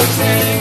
pretending